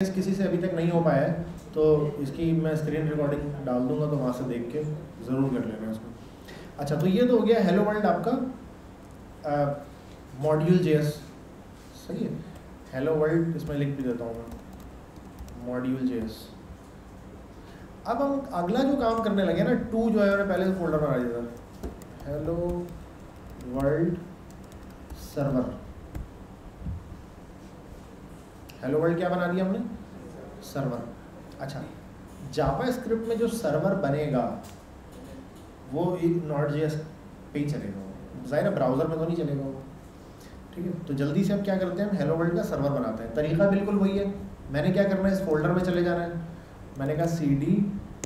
किसी से अभी तक नहीं हो पाया है तो इसकी मैं स्क्रीन रिकॉर्डिंग डाल दूँगा तो वहाँ से देख के ज़रूर कर लेना इसको। अच्छा तो ये तो हो गया हेलो वर्ल्ड आपका मॉड्यूल जेएस सही है? हेलो वर्ल्ड इसमें लिख भी देता हूँ मैं मॉड्यूल जेएस अब हम अगला जो काम करने लगे ना टू जो है पहले फोल्डर बना दिया था। Hello world server hello world क्या बना दिया हमने? सर्वर। अच्छा जावा स्क्रिप्ट में जो सर्वर बनेगा, वो एक नॉट जे पे ही चलेगा। ज़ाहिर है, ब्राउज़र में तो नहीं चलेगा वो। ठीक है तो जल्दी से अब क्या करते हैं, हम हेलो वर्ल्ड का सर्वर बनाते हैं। तरीका बिल्कुल वही है। मैंने क्या करना है, इस फोल्डर में चले जाना है। मैंने कहा सी डी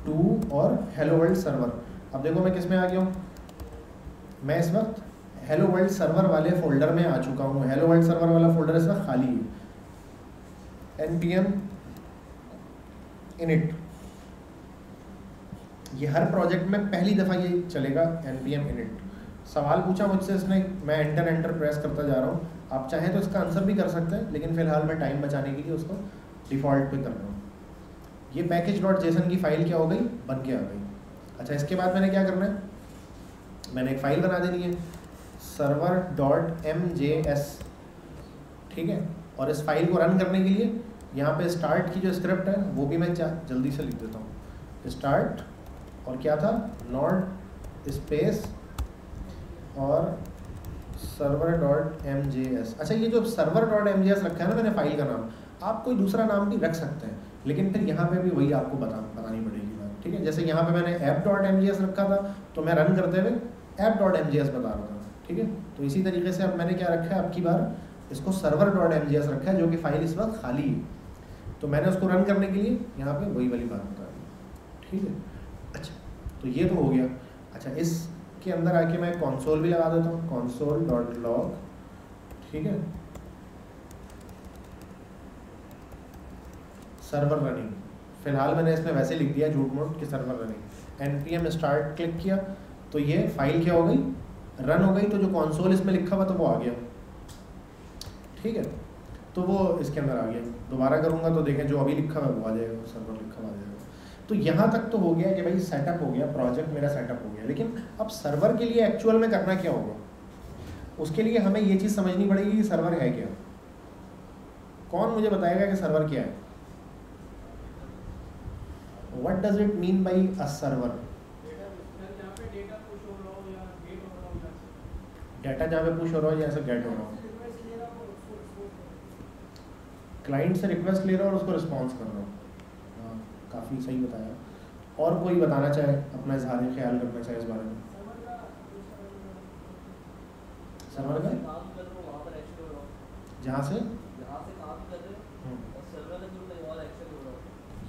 टू और हेलो वर्ल्ड सर्वर। अब देखो मैं किसमें आ गया हूँ। मैं इस वक्त हेलो वर्ल्ड सर्वर वाले फोल्डर में आ चुका हूँ। हेलो वर्ल्ड सर्वर वाला फोल्डर इस वक्त खाली है। एम इनिट ये हर प्रोजेक्ट में पहली दफ़ा ये चलेगा एम इनिट सवाल पूछा मुझसे इसने, मैं एंटर एंटर प्रेस करता जा रहा हूँ। आप चाहें तो इसका आंसर भी कर सकते हैं, लेकिन फ़िलहाल मैं टाइम बचाने के लिए उसको डिफ़ॉल्ट पे कर रहा हूँ। ये पैकेज डॉट जेसन की फ़ाइल क्या हो गई? बन के आ गई। अच्छा इसके बाद मैंने क्या करना है? मैंने एक फ़ाइल बना देनी है। Server dot M J S ठीक है? और इस फ़ाइल को रन करने के लिए यहाँ पे स्टार्ट की जो स्क्रिप्ट है, वो भी मैं जल्दी से लिख देता हूँ। स्टार्ट और क्या था? नॉट स्पेस और server dot M J S अच्छा ये जो server dot M J S रखा है ना मैंने फ़ाइल का नाम, आप कोई दूसरा नाम भी रख सकते हैं, लेकिन फिर यहाँ पे भी वही आपको बता बतानी पड़ेगी बात, ठीक है? जैसे यहाँ पे मैंने app dot M G S रखा था तो मैं रन करते हुए app dot M G S बता रहा था, ठीक है? तो इसी तरीके से अब मैंने क्या रखा है आपकी बार इसको सर्वर डॉट एम रखा है, जो कि फ़ाइल इस वक्त खाली है। तो मैंने उसको रन करने के लिए यहाँ पे वही वाली बात बता दी। ठीक है? अच्छा तो ये तो हो गया। अच्छा इसके अंदर आके मैं कॉन्सोल भी लगा देता हूँ। कॉन्सोल डॉट लॉग ठीक है? सर्वर रनिंग फ़िलहाल मैंने इसमें वैसे लिख दिया झूठ मूठ कि server running N P M start click किया तो ये फ़ाइल क्या हो गई? रन हो गई तो जो कॉन्सोल इसमें लिखा हुआ था वो आ गया। ठीक है? तो वो इसके अंदर आ गया। दोबारा करूँगा तो देखें जो अभी लिखा हुआ वो आ जाएगा सर्वर लिखा हुआ आ जाएगा। तो यहाँ तक तो हो गया कि भाई सेटअप हो गया प्रोजेक्ट मेरा सेटअप हो गया। लेकिन अब सर्वर के लिए एक्चुअल में करना क्या होगा? उसके लिए हमें ये चीज़ समझनी पड़ेगी कि सर्वर है क्या। कौन मुझे बताएगा कि सर्वर क्या है? What does it mean by a server data जहाँ पे पुश हो रहा हो या ऐसा गेट हो रहा हो। क्लाइंट से रिक्वेस्ट ले रहा हूँ और उसको रिस्पॉन्स कर रहा हूँ। हाँ काफ़ी सही बताया। और कोई बताना चाहे, अपना इजहार ख्याल रखना चाहे इस बारे में। सर्वर का? जहाँ से?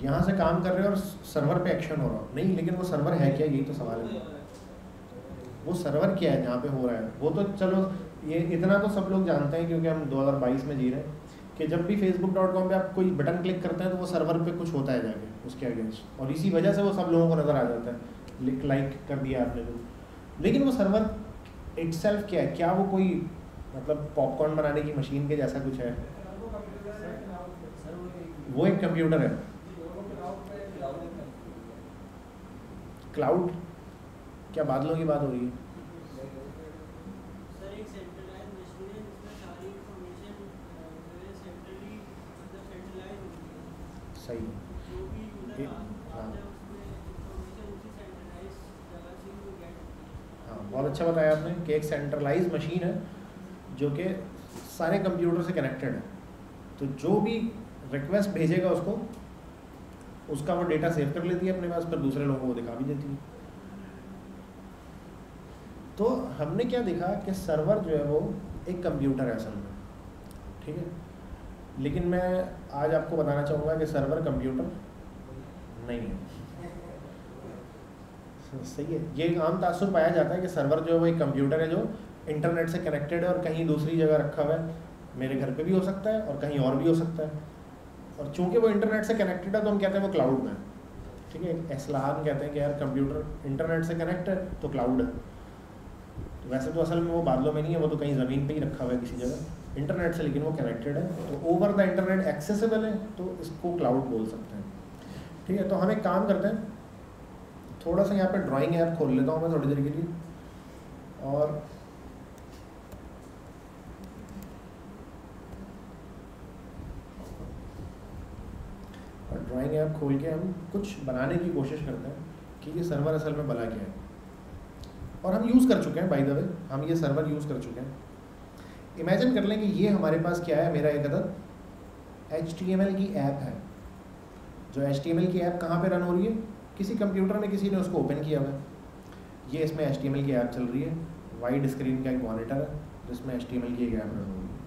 यहाँ से काम कर रहे हैं और सर्वर पे एक्शन हो रहा हो। नहीं, लेकिन वो सर्वर है क्या? यही तो सवाल है। वो सर्वर क्या है? जहाँ पे हो रहा है। वो तो चलो, ये इतना तो सब लोग जानते हैं क्योंकि हम 2022 में जी रहे हैं। कि जब भी फेसबुक डॉट कॉम पर आप कोई बटन क्लिक करते हैं तो वो सर्वर पे कुछ होता है जाके उसके अगेंस्ट और इसी वजह से वो सब लोगों को नज़र आ जाता है। लिक लाइक कर दिया आपने तो। लेकिन वो सर्वर इट क्या है? क्या वो कोई मतलब पॉपकॉर्न बनाने की मशीन के जैसा कुछ है? वो एक कंप्यूटर है। क्लाउड क्या बादलों की बात हो रही है? सही। हाँ हाँ बहुत अच्छा बताया आपने कि एक सेंट्रलाइज मशीन है जो कि सारे कंप्यूटर से कनेक्टेड है। तो जो भी रिक्वेस्ट भेजेगा उसको उसका वो डेटा सेव कर लेती है अपने पास पर दूसरे लोगों को दिखा भी देती है। तो हमने क्या देखा कि सर्वर जो है वो एक कंप्यूटर है असल में ठीक है? लेकिन मैं आज आपको बताना चाहूँगा कि सर्वर कंप्यूटर नहीं है। सही है। ये आम तासुर पाया जाता है कि सर्वर जो है वो एक कंप्यूटर है जो इंटरनेट से कनेक्टेड है और कहीं दूसरी जगह रखा हुआ है। मेरे घर पे भी हो सकता है और कहीं और भी हो सकता है। और चूँकि वो इंटरनेट से कनेक्टेड है तो हम कहते हैं वो क्लाउड में ठीक है? असलान कहते हैं कि यार कंप्यूटर इंटरनेट से कनेक्ट है तो क्लाउड है। तो वैसे तो असल में वो बादलों में नहीं है, वो तो कहीं ज़मीन पे ही रखा हुआ है किसी जगह। इंटरनेट से, लेकिन वो कनेक्टेड है। तो ओवर द इंटरनेट एक्सेसिबल है तो इसको क्लाउड बोल सकते हैं। ठीक है तो हम एक काम करते हैं। थोड़ा सा यहाँ पे ड्राइंग ऐप खोल लेता हूँ मैं थोड़ी देर के लिए। और ड्राइंग ऐप खोल के हम कुछ बनाने की कोशिश करते हैं कि ये सर्वर असल में बना क्या है। और हम यूज़ कर चुके हैं बाई द वे हम ये सर्वर यूज़ कर चुके हैं। इमेजिन कर लें कि ये हमारे पास क्या है, मेरा एक अदद एच की ऐप है। जो HTML की ऐप कहाँ पे रन हो रही है? किसी कंप्यूटर में किसी ने उसको ओपन किया हुआ है। ये इसमें HTML की ऐप चल रही है। वाइड स्क्रीन का एक मॉनिटर है, जिसमें HTML की एक ऐप रन हो रही है।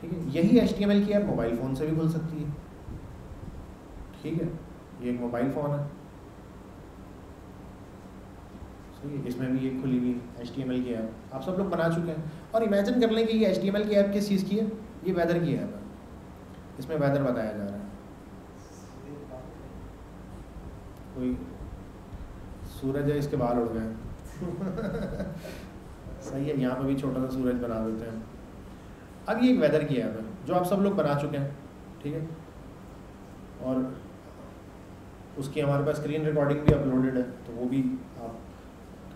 ठीक है, यही HTML की ऐप मोबाइल फ़ोन से भी खुल सकती है। ठीक है, ये एक मोबाइल फ़ोन है। है इसमें भी ये खुली हुई एच टी एम एल की ऐप आप सब लोग बना चुके हैं। और इमेजिन कर लें कि ये एच टी एम एल की ऐप किस चीज़ की है? ये वेदर की ऐप है। इसमें वेदर बताया जा रहा है। कोई सूरज है, इसके बाल उड़ गए। सही है, यहाँ पर भी छोटा सा सूरज बना देते हैं। अब ये एक वेदर की ऐप है, जो आप सब लोग बना चुके हैं, ठीक है? और उसकी हमारे पास स्क्रीन रिकॉर्डिंग भी अपलोडेड है तो वो भी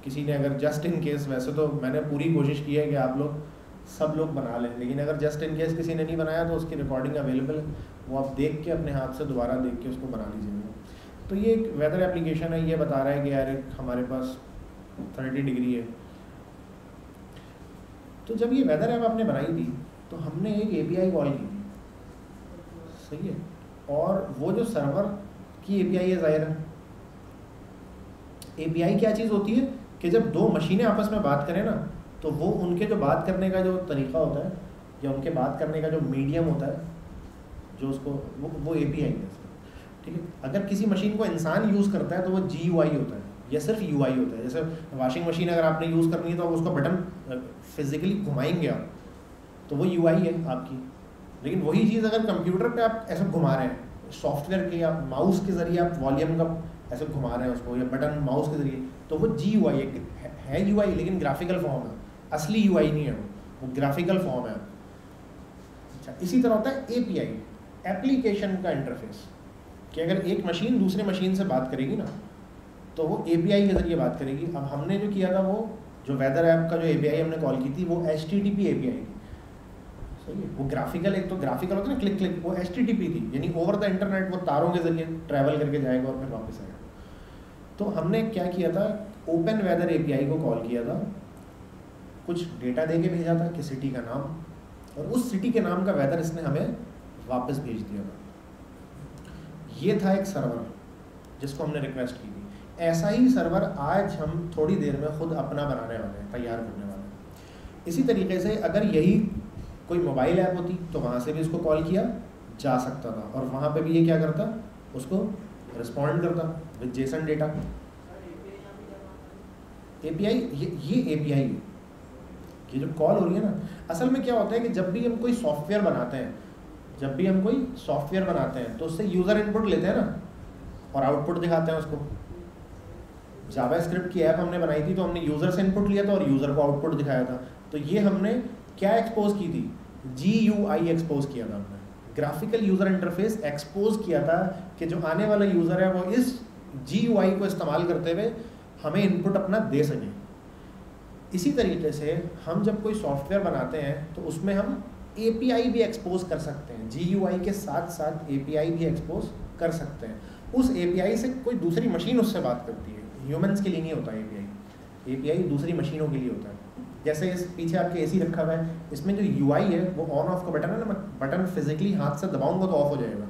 किसी ने अगर जस्ट इन केस वैसे तो मैंने पूरी कोशिश की है कि आप लोग सब लोग बना लें, लेकिन अगर जस्ट इन केस किसी ने नहीं बनाया तो उसकी रिकॉर्डिंग अवेलेबल है। वो आप देख के अपने हाथ से दोबारा देख के उसको बना लीजिएगा। तो ये एक वेदर एप्लीकेशन है, ये बता रहा है कि यार हमारे पास थर्टी डिग्री है। तो जब ये वेदर ऐप आपने बनाई थी तो हमने एक ए पी आई कॉल की थी। सही है? और वो जो सर्वर की ए है, ज़ाहिर है। ए पी आई क्या चीज़ होती है? कि जब दो मशीनें आपस में बात करें ना तो वो उनके जो बात करने का जो तरीका होता है, या उनके बात करने का जो मीडियम होता है, जो उसको, वो वो ए पी है ठीक है? अगर किसी मशीन को इंसान यूज़ करता है तो वो जी यू आई होता है, या सिर्फ़ यू आई होता है। जैसे वॉशिंग मशीन अगर आपने यूज़ करनी है तो आप उसका बटन फिजिकली घुमाएँगे आप तो वो यू आई है आपकी। लेकिन वही चीज़ अगर कंप्यूटर पे आप ऐसे घुमा रहे हैं सॉफ्टवेयर के या माउस के ज़रिए आप वॉल्यूम का ऐसे घुमा रहे हैं उसको, या बटन माउस के ज़रिए तो वो जी यू आई है यू आई लेकिन ग्राफिकल फॉर्म है। असली यू आई नहीं है वो वो ग्राफिकल फॉर्म है। अच्छा इसी तरह होता है ए पी आई एप्लीकेशन का इंटरफेस कि अगर एक मशीन दूसरे मशीन से बात करेगी ना तो वो ए पी आई के ज़रिए बात करेगी। अब हमने जो किया था वो, जो वेदर ऐप का जो ए पी आई हमने कॉल की थी, वो H T T P A P I वो ग्राफिकल एक तो ग्राफिकल होता है ना क्लिक क्लिक वो एच थी, यानी ओवर द इंटरनेट वो तारों के ज़रिए ट्रैवल करके जाएगा और फिर वापस आएगा। तो हमने क्या किया था ओपन वेदर एपीआई को कॉल किया था, कुछ डेटा दे के भेजा था कि सिटी का नाम, और उस सिटी के नाम का वेदर इसने हमें वापस भेज दिया था। ये था एक सर्वर जिसको हमने रिक्वेस्ट की थी। ऐसा ही सर्वर आज हम थोड़ी देर में खुद अपना बनाने वाले हैं, तैयार करने वाले हैं। इसी तरीके से अगर यही कोई मोबाइल ऐप होती तो वहाँ से भी उसको कॉल किया, जा सकता था। और वहाँ पे भी ये क्या करता, उसको रिस्पॉन्ड करता विद जेसन डेटा एपीआई ये ये एपीआई है ये जो कॉल हो रही है ना, असल में क्या होता है कि जब भी हम कोई सॉफ्टवेयर बनाते हैं, जब भी हम कोई सॉफ्टवेयर बनाते हैं तो उससे यूज़र इनपुट लेते हैं ना, और आउटपुट दिखाते हैं उसको। जावा स्क्रिप्ट की ऐप हमने बनाई थी तो हमने यूज़र से इनपुट लिया था और यूज़र को आउटपुट दिखाया था। तो ये हमने क्या एक्सपोज की थी? जी यू आई एक्सपोज किया था हमने। ग्राफिकल यूज़र इंटरफेस एक्सपोज किया था कि जो आने वाला यूज़र है वो इस जी यू आई को इस्तेमाल करते हुए हमें इनपुट अपना दे सकें। इसी तरीके से हम जब कोई सॉफ्टवेयर बनाते हैं तो उसमें हम ए पी आई भी एक्सपोज कर सकते हैं। जी यू आई के साथ साथ ए पी आई भी एक्सपोज कर सकते हैं। उस ए पी आई से कोई दूसरी मशीन उससे बात करती है। ह्यूमंस के लिए नहीं होता ए पी आई ए पी आई दूसरी मशीनों के लिए होता है। जैसे इस पीछे आपके एसी रखा हुआ है, इसमें जो यूआई है, वो ऑन ऑफ़ का बटन है ना बटन फिजिकली हाथ से दबाऊँगा तो ऑफ़ हो जाएगा।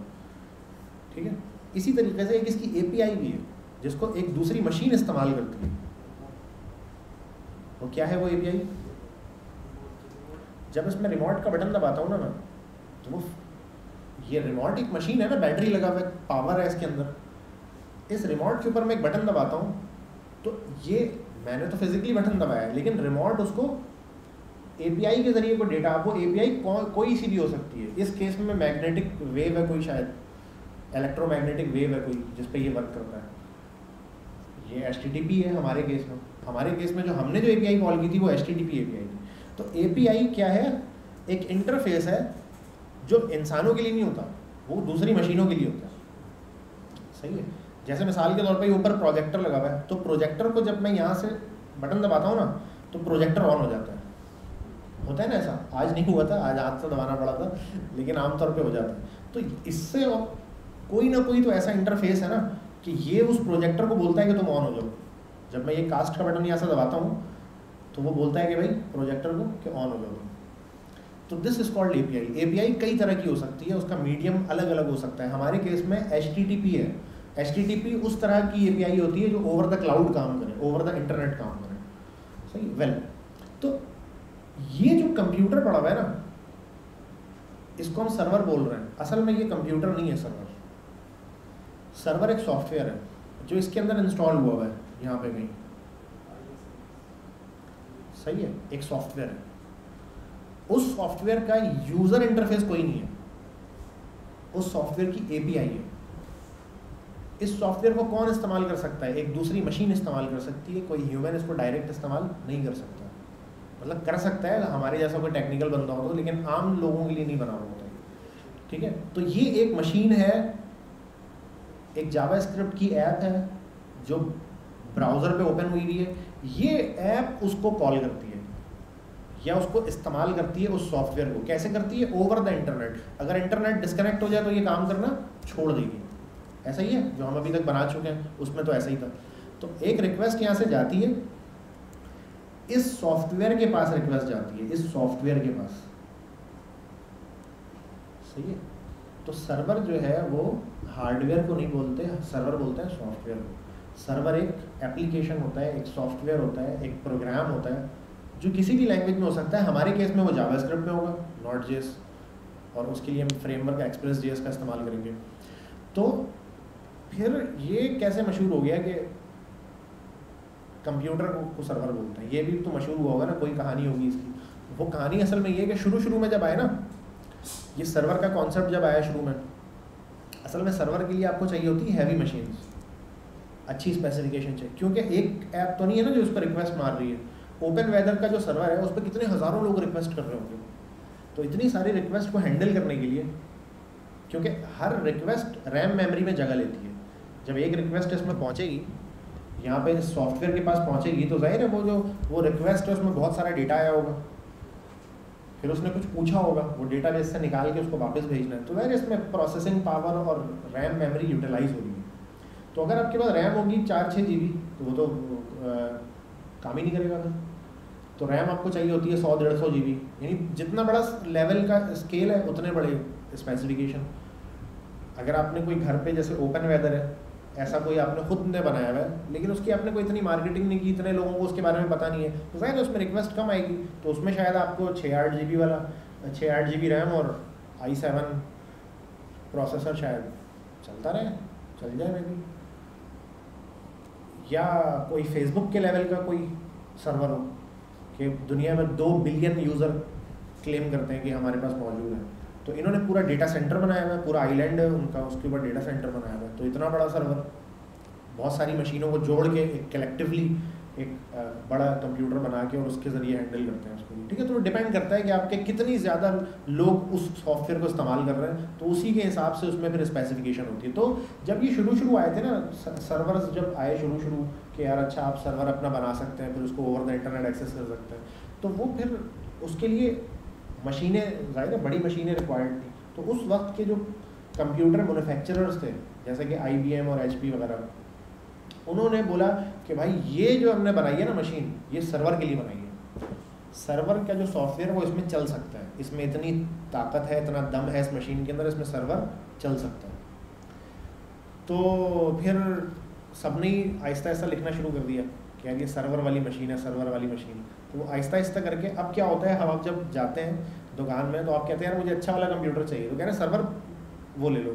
ठीक है? इसी तरीके से एक इसकी एपीआई भी है, जिसको एक दूसरी मशीन इस्तेमाल करती है। वो क्या है वो एपीआई जब इसमें रिमोट का बटन दबाता हूँ ना मैं तो वो ये रिमोट एक मशीन है ना बैटरी लगा हुआ पावर है इसके अंदर। इस रिमोट के ऊपर मैं एक बटन दबाता हूँ तो ये मैंने तो फिजिकली बटन दबाया लेकिन रिमोट उसको एपीआई के ज़रिए कोई डेटा वो एपीआई कोई सी भी हो सकती है। इस केस में मैग्नेटिक वेव है कोई शायद इलेक्ट्रोमैग्नेटिक वेव है कोई, जिस पे ये वर्क करता है। ये एच है हमारे केस में। हमारे केस में जो हमने जो एपीआई कॉल की थी, वो एच टी थी। तो एपीआई क्या है? एक इंटरफेस है जो इंसानों के लिए नहीं होता, वो दूसरी मशीनों के लिए होता है। सही है? जैसे मिसाल के तौर पर ऊपर प्रोजेक्टर लगा हुआ है तो प्रोजेक्टर को जब मैं यहाँ से बटन दबाता हूँ ना तो प्रोजेक्टर ऑन हो जाता है। होता है ना ऐसा? आज नहीं हुआ था, आज हाथ से दबाना पड़ा था, लेकिन आमतौर पे हो जाता है। तो इससे कोई ना कोई तो ऐसा इंटरफेस है ना, कि ये उस प्रोजेक्टर को बोलता है कि तुम ऑन हो जाओ। जब मैं ये कास्ट का बटन यहाँ से दबाता हूँ तो वो बोलता है कि भाई प्रोजेक्टर को कि ऑन हो जाओ। तो this is called API API कई तरह की हो सकती है, उसका मीडियम अलग अलग हो सकता है। हमारे केस में एचटीटीपी है। एच उस तरह की एपीआई होती है जो ओवर द क्लाउड काम करे ओवर द इंटरनेट काम करे। सही? वेल तो ये जो कंप्यूटर पड़ा हुआ है ना, इसको हम सर्वर बोल रहे हैं। असल में ये कंप्यूटर नहीं है सर्वर सर्वर एक सॉफ्टवेयर है, जो इसके अंदर इंस्टॉल हुआ हुआ है, यहाँ पे कहीं। सही है? एक सॉफ्टवेयर है। उस सॉफ्टवेयर का यूज़र इंटरफेस कोई नहीं है। उस सॉफ्टवेयर की एपीआई है। इस सॉफ्टवेयर को कौन इस्तेमाल कर सकता है? एक दूसरी मशीन इस्तेमाल कर सकती है, कोई ह्यूमन इसको डायरेक्ट इस्तेमाल नहीं कर सकता। मतलब कर सकता है, हमारे जैसा कोई टेक्निकल बंदा हो तो लेकिन आम लोगों के लिए नहीं बना होता ठीक है? तो ये एक मशीन है, एक जावा स्क्रिप्ट की ऐप है, जो ब्राउज़र पे ओपन हुई हुई है। ये ऐप उसको कॉल करती है, या उसको इस्तेमाल करती है उस सॉफ्टवेयर को। कैसे करती है? ओवर द इंटरनेट अगर इंटरनेट डिस्कनेक्ट हो जाए तो ये काम करना छोड़ देगी। ऐसा ही है, जो हम अभी तक बना चुके हैं, उसमें तो ऐसा ही था। तो एक रिक्वेस्ट यहाँ से जाती है, इस सॉफ्टवेयर के पास रिक्वेस्ट जाती है, इस सॉफ्टवेयर के पास। सही है? तो सर्वर जो है, वो हार्डवेयर को नहीं बोलते सर्वर बोलते हैं सॉफ्टवेयर को। सर्वर एक एप्लीकेशन होता है, एक सॉफ्टवेयर होता है, एक प्रोग्राम होता है, जो किसी भी लैंग्वेज में हो सकता है। हमारे केस में वो जावा स्क्रिप्ट में होगा नॉट जेस और उसके लिए हम फ्रेमवर्क एक्सप्रेस जेस का इस्तेमाल करेंगे। तो फिर ये कैसे मशहूर हो गया कि कंप्यूटर को सर्वर बोलते हैं? ये भी तो मशहूर हुआ होगा ना, कोई कहानी होगी इसकी। वो कहानी असल में ये है कि शुरू शुरू में जब आए ना, ये सर्वर का कॉन्सेप्ट जब आया शुरू में, असल में सर्वर के लिए आपको चाहिए होती हैवी मशीन अच्छी स्पेसिफिकेशन चाहिए। क्योंकि एक ऐप तो नहीं है ना जो उस पर रिक्वेस्ट मार रही है। ओपन वेदर का जो सर्वर है, उस पर कितने हज़ारों लोग रिक्वेस्ट कर रहे होंगे। तो इतनी सारी रिक्वेस्ट को हैंडल करने के लिए, क्योंकि हर रिक्वेस्ट रैम मेमोरी में जगह लेती है। जब एक रिक्वेस्ट इसमें पहुँचेगी, यहाँ पे सॉफ्टवेयर के पास पहुँचेगी तो ज़ाहिर है वो जो, वो रिक्वेस्ट है, उसमें बहुत सारा डेटा आया होगा। फिर उसने कुछ पूछा होगा, वो डेटा बेस से निकाल के उसको वापस भेजना है। तो ज़ाहिर इसमें प्रोसेसिंग पावर और रैम मेमोरी यूटिलाइज होगी। तो अगर आपके पास रैम होगी चार छः जी तो वो तो काम ही नहीं करेगा फिर तो रैम आपको चाहिए होती है सौ, डेढ़ सौ जी यानी जितना बड़ा लेवल का स्केल है, उतने बड़े स्पेसिफिकेशन अगर आपने कोई घर पे, जैसे ओपन वेदर है ऐसा कोई आपने खुद ने बनाया हुआ है, लेकिन उसकी आपने कोई इतनी मार्केटिंग नहीं की, इतने लोगों को उसके बारे में पता नहीं है। तो ज़ाहिर उसमें रिक्वेस्ट कम आएगी तो उसमें शायद आपको छः आठ जी वाला छः आठ जी रैम और आई सेवन प्रोसेसर शायद चलता रहे, चल जाए मे भी या कोई फेसबुक के लेवल का कोई सर्वर हो, कि दुनिया में दो बिलियन यूज़र क्लेम करते हैं कि हमारे पास मौजूद है। तो इन्होंने पूरा डेटा सेंटर बनाया हुआ है, पूरा आइलैंड है उनका, उसके ऊपर डेटा सेंटर बनाया हुआ है। तो इतना बड़ा सर्वर बहुत सारी मशीनों को जोड़ के एक कलेक्टिवली एक बड़ा कंप्यूटर बना के और उसके ज़रिए हैंडल करते हैं उसको ठीक है तो डिपेंड करता है कि आपके कितनी ज़्यादा लोग उस सॉफ्टवेयर को इस्तेमाल कर रहे हैं तो उसी के हिसाब से उसमें फिर स्पेसिफिकेशन होती है। तो जब ये शुरू शुरू आए थे ना सर्वर जब आए शुरू शुरू कि यार अच्छा आप सर्वर अपना बना सकते हैं, फिर उसको ओवर द इंटरनेट एक्सेस कर सकते हैं तो वो फिर उसके लिए मशीनें, ज़ाहिर है, बड़ी मशीनें रिक्वायर्ड थी। तो उस वक्त के जो कंप्यूटर मैनुफैक्चरर्स थे, जैसे कि आई और एचपी वगैरह, उन्होंने बोला कि भाई, ये जो हमने बनाई है ना मशीन ये सर्वर के लिए बनाई है। सर्वर का जो सॉफ्टवेयर वो इसमें चल सकता है। इसमें इतनी ताकत है, इतना दम है इस मशीन के अंदर, इसमें सर्वर चल सकता है। तो फिर सबने ही आहिस्ता आहिस्ता लिखना शुरू कर दिया कि यार, ये सर्वर वाली मशीन है सर्वर वाली मशीन तो वो आहिस्ता आहिस्ता करके अब क्या होता है, हम आप जब जाते हैं दुकान में तो आप कहते हैं, यार, मुझे अच्छा वाला कंप्यूटर चाहिए। तो कह रहे सर्वर वो ले लो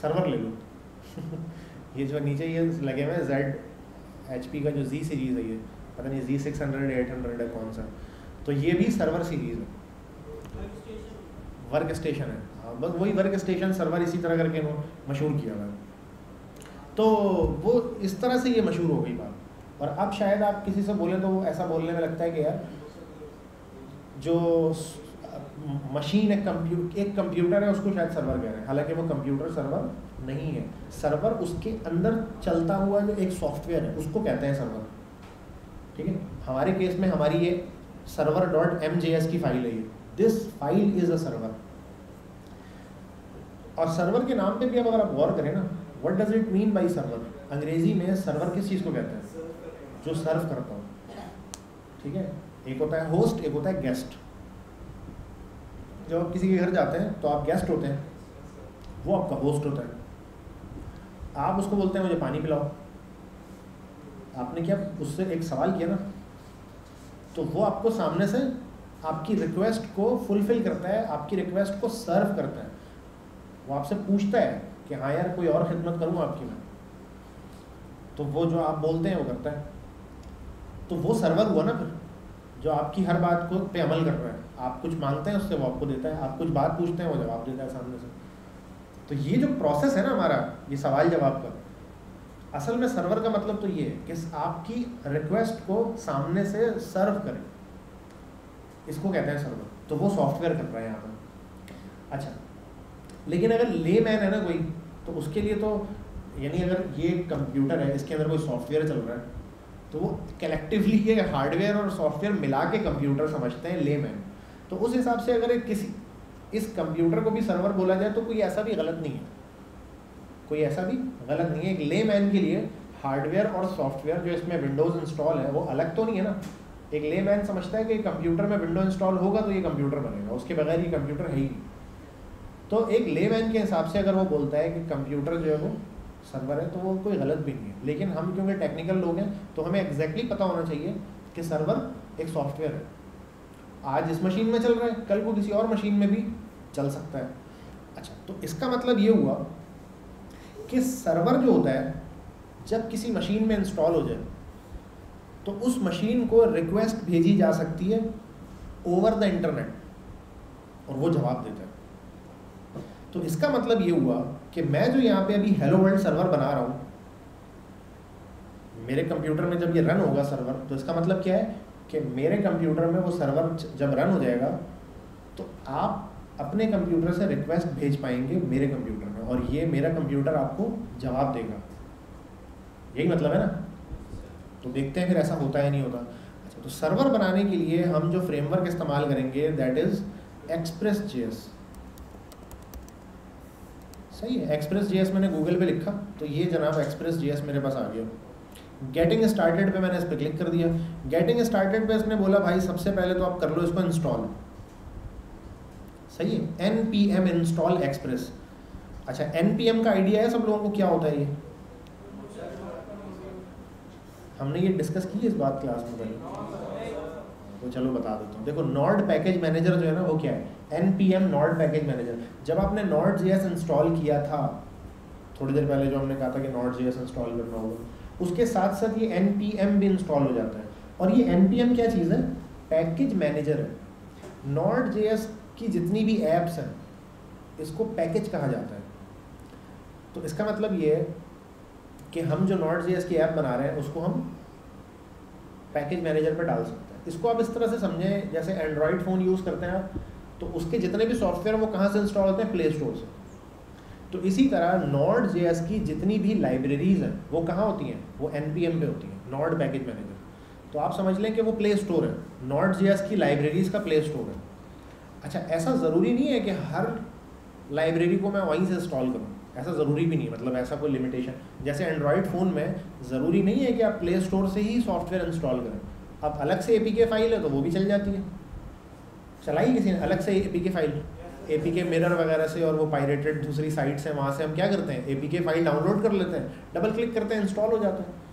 सर्वर ले लो। ये जो नीचे ये लगे हुए हैं जेड एच पी का जो जी सीरीज़ है ये, पता नहीं G six hundred eight hundred है कौन सा। तो ये भी सर्वर सीरीज़ है। वर्क स्टेशन है। हाँ बस वही वर्क स्टेशन सर्वर इसी तरह करके मशहूर किया हुआ तो वो इस तरह से ये मशहूर हो गई बात। और अब शायद आप किसी से बोलें तो वो ऐसा बोलने में लगता है कि यार, जो मशीन है कंप्यूटर एक कंप्यूटर है, उसको शायद सर्वर कह रहे हैं। हालाँकि वो कंप्यूटर सर्वर नहीं है। सर्वर उसके अंदर चलता हुआ जो एक सॉफ्टवेयर है, उसको कहते हैं सर्वर ठीक है? हमारे केस में हमारी ये server dot M J S की फ़ाइल है ये। This file is a server और सर्वर के नाम पे भी अब अगर आप गौर करें ना what does it mean by server अंग्रेज़ी में सर्वर किस चीज़ को कहते हैं? जो सर्व करता हो। ठीक है? एक होता है होस्ट एक होता है गेस्ट जब आप किसी के घर जाते हैं तो आप गेस्ट होते हैं। वो आपका होस्ट होता है। आप उसको बोलते हैं, मुझे पानी पिलाओ। आपने क्या उससे एक सवाल किया ना? तो वो आपको सामने से आपकी रिक्वेस्ट को फुलफिल करता है, आपकी रिक्वेस्ट को सर्व करता है। वो आपसे पूछता है कि हाँ यार, कोई और खिदमत करूँ आपकी मैं? तो वो जो आप बोलते हैं, वो करता है। तो वो सर्वर हुआ ना फिर, जो आपकी हर बात को पे अमल कर रहा है। आप कुछ मांगते हैं, उससे वो आपको देता है। आप कुछ बात पूछते हैं, वो जवाब देता है सामने से। तो ये जो प्रोसेस है ना हमारा, ये सवाल जवाब का, असल में सर्वर का मतलब तो ये है कि आपकी रिक्वेस्ट को सामने से सर्व करें। इसको कहते हैं सर्वर तो वो सॉफ्टवेयर कर रहा है यहाँ पर। अच्छा लेकिन अगर ले मैन है ना कोई तो उसके लिए तो यानी अगर ये कंप्यूटर है, इसके अंदर कोई सॉफ्टवेयर चल रहा है तो वो कलेक्टिवली ये हार्डवेयर और सॉफ्टवेयर मिला के कंप्यूटर समझते हैं ले मैन तो उस हिसाब से अगर किसी, इस कंप्यूटर को भी सर्वर बोला जाए तो कोई ऐसा भी गलत नहीं है। कोई ऐसा भी गलत नहीं है। एक ले मैन के लिए हार्डवेयर और सॉफ्टवेयर जो इसमें विंडोज़ इंस्टॉल है, वो अलग तो नहीं है ना। एक ले मैन समझता है कि कंप्यूटर में विंडो इंस्टॉल होगा तो ये कंप्यूटर बनेगा। उसके बगैर ये कंप्यूटर है ही नहीं। तो एक ले मैन के हिसाब से अगर वो बोलता है कि कंप्यूटर जो है वो सर्वर है तो वो कोई गलत भी नहीं है। लेकिन हम क्योंकि टेक्निकल लोग हैं तो हमें एग्जैक्टली पता होना चाहिए कि सर्वर एक सॉफ्टवेयर है। आज इस मशीन में चल रहा है, कल को किसी और मशीन में भी चल सकता है। अच्छा तो इसका मतलब ये हुआ कि सर्वर जो होता है, जब किसी मशीन में इंस्टॉल हो जाए तो उस मशीन को रिक्वेस्ट भेजी जा सकती है ओवर द इंटरनेट और वो जवाब देता है। तो इसका मतलब ये हुआ कि मैं जो यहाँ पे अभी हेलो वर्ल्ड सर्वर बना रहा हूँ, मेरे कंप्यूटर में जब ये रन होगा सर्वर तो इसका मतलब क्या है कि मेरे कंप्यूटर में वो सर्वर जब रन हो जाएगा तो आप अपने कंप्यूटर से रिक्वेस्ट भेज पाएँगे मेरे कंप्यूटर में और ये मेरा कंप्यूटर आपको जवाब देगा। यही मतलब है ना? तो देखते हैं फिर ऐसा होता है नहीं होता। अच्छा तो सर्वर बनाने के लिए हम जो फ्रेमवर्क इस्तेमाल करेंगे दैट इज़ एक्सप्रेस जेएस सही है एक्सप्रेस जेएस मैंने गूगल पे लिखा तो ये जनाब एक्सप्रेस जेएस मेरे पास आ गया। गेटिंग स्टार्टेड पे मैंने इस पर क्लिक कर दिया। गेटिंग स्टार्टेड पे इसने बोला, भाई, सबसे पहले तो आप कर लो इसको इंस्टॉल सही है N P M install express अच्छा एन पी एम का आइडिया है सब लोगों को, क्या होता है ये? हमने ये डिस्कस की है इस बात क्लास में पहले? तो चलो बता देता हूँ। देखो नॉर्ड पैकेज मैनेजर जो है ना, वो क्या है? N P M node package manager जब आपने नॉर्ड जी इंस्टॉल किया था, थोड़ी देर पहले जो हमने कहा था कि नॉर्ड जी इंस्टॉल करना होगा, उसके साथ साथ ये एन पी एम भी इंस्टॉल हो जाता है। और ये एन पी एम क्या चीज़ है? पैकेज मैनेजर है। नॉर्ड जे की जितनी भी ऐप्स हैं, इसको पैकेज कहा जाता है। तो इसका मतलब ये है कि हम जो नॉट जी की ऐप बना रहे हैं, उसको हम पैकेज मैनेजर पर डाल सकते हैं। इसको आप इस तरह से समझें, जैसे एंड्रॉयड फ़ोन यूज़ करते हैं आप तो उसके जितने भी सॉफ्टवेयर वो कहाँ से इंस्टॉल होते हैं? प्ले स्टोर से। तो इसी तरह नॉड जे की जितनी भी लाइब्रेरीज हैं, वो कहाँ होती हैं? वो एन पी पे होती हैं नॉर्ड पैकेज मैनेजर तो आप समझ लें कि वो प्ले स्टोर है। नॉट जे की लाइब्रेरीज का प्ले स्टोर है। अच्छा ऐसा ज़रूरी नहीं है कि हर लाइब्रेरी को मैं वहीं से इंस्टॉल करूँ। ऐसा ज़रूरी भी नहीं मतलब ऐसा कोई लिमिटेशन जैसे एंड्रॉयड फ़ोन में ज़रूरी नहीं है कि आप प्ले स्टोर से ही सॉफ्टवेयर इंस्टॉल करें। अब अलग से ए फ़ाइल है तो वो भी चल जाती है। चलाई किसी ने? अलग से a file A P K mirror वगैरह से और वो पायरेटेड दूसरी साइट से वहाँ से हम क्या करते हैं? A P K file download कर लेते हैं डबल क्लिक करते हैं इंस्टॉल हो जाता है।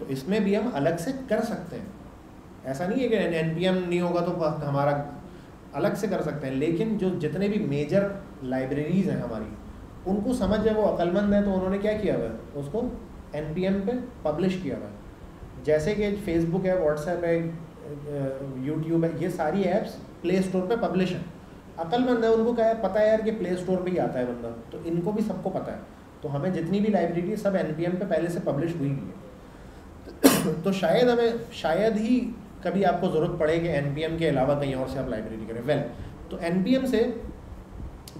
तो इसमें भी हम अलग से कर सकते हैं। ऐसा नहीं है कि एन पी एम नहीं होगा तो हमारा अलग से कर सकते हैं, लेकिन जो जितने भी मेजर लाइब्रेरीज़ हैं हमारी, उनको समझ है, वो अक्लमंद है तो उन्होंने क्या किया हुआ है? उसको एन पी एम पे पब्लिश किया हुआ है। जैसे कि फेसबुक है व्हाट्सएप है यूट्यूब है, ये सारी ऐप्स प्ले स्टोर पर पब्लिश हैं। अक्लमंद है, उनको क्या है पता है यार कि प्ले स्टोर पर ही आता है बंदा। तो इनको भी सबको पता है। तो हमें जितनी भी लाइब्रेरी सब एन पे पहले से पब्लिश हुई है। तो शायद हमें, शायद ही कभी आपको ज़रूरत पड़े कि एन पी एम के अलावा कहीं और से आप लाइब्रेरी करें। वेल तो एन पी एम से